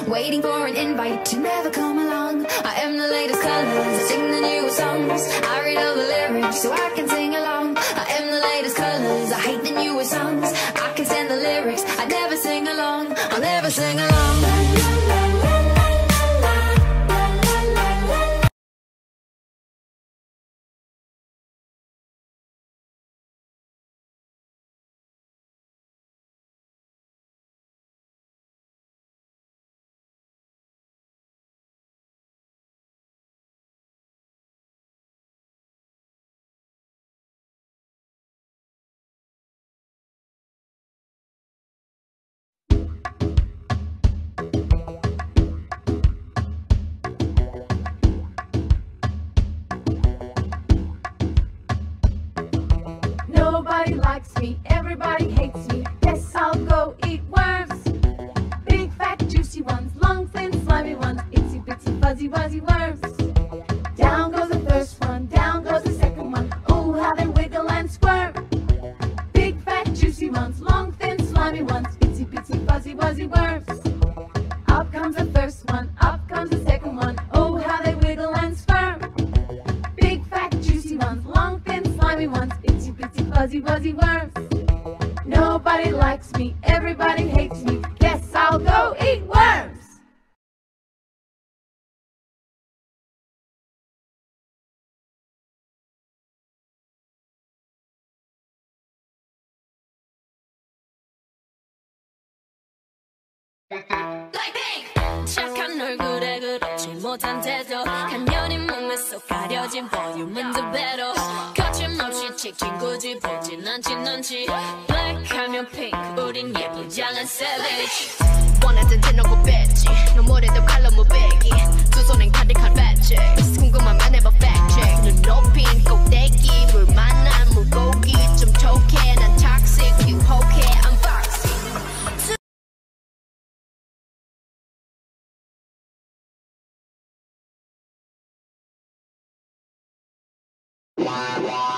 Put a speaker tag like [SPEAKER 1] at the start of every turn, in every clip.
[SPEAKER 1] Waiting for an invite to never come along. I am the latest colors, sing the newest songs. I read all the lyrics so I can sing along. I am the
[SPEAKER 2] likes me, everybody hates me. Guess I'll go eat worms. Big, fat, juicy ones, long, thin, slimy ones, itsy bitsy, fuzzy, wuzzy worms. Down goes the first one, down goes the second one. Oh, how they wiggle and squirm. Big, fat, juicy ones, long, thin, slimy ones, itsy bitsy, fuzzy, wuzzy worms. Up comes the first one, up comes the second one. bitsy, fuzzy, wuzzy worms. Nobody likes me, everybody hates me. Guess I'll go eat worms.
[SPEAKER 3] 착한 얼굴에 그렇지 못한 태도 간연히 몸에 쏙 가려진 볼륨은 두 배로 거침없이 치킨 굳이 보진 않지 넌지 블랙하면 핑크 우린 예쁘장한 savage 원하던 대놓고 뺐지 너무래도 칼로 무배기 두 손엔 가득한 배지 궁금하면 해봐 fact check 눈 높인 꼭대기 물 만난 물고기 좀 톡해 난 toxic 유혹해 I'm foxy
[SPEAKER 4] I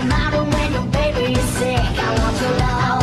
[SPEAKER 4] Room when your baby is sick. I want your. Love,